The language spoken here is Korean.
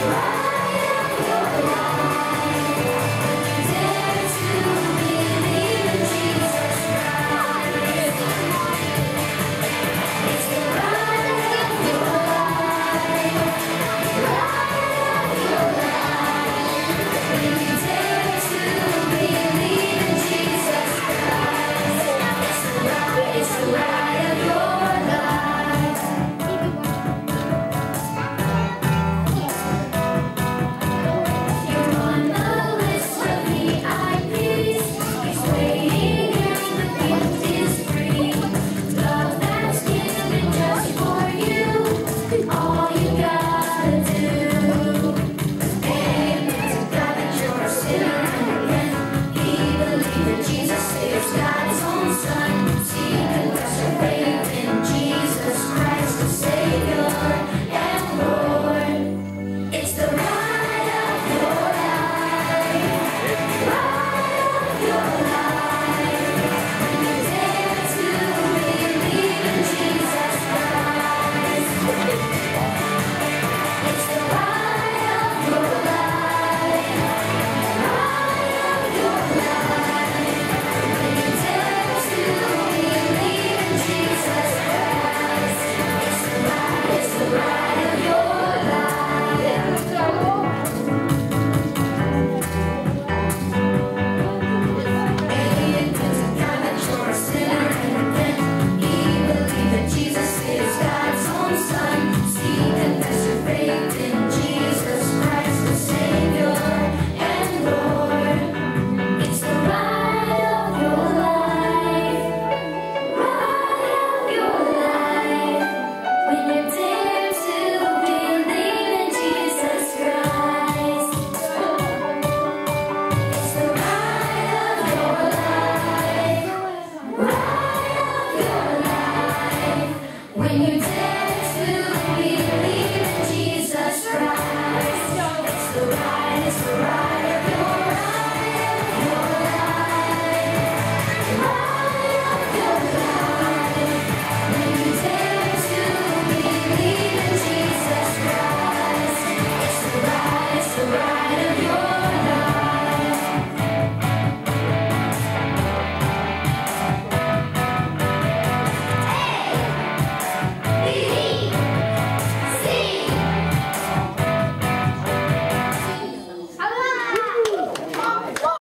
와. Yes.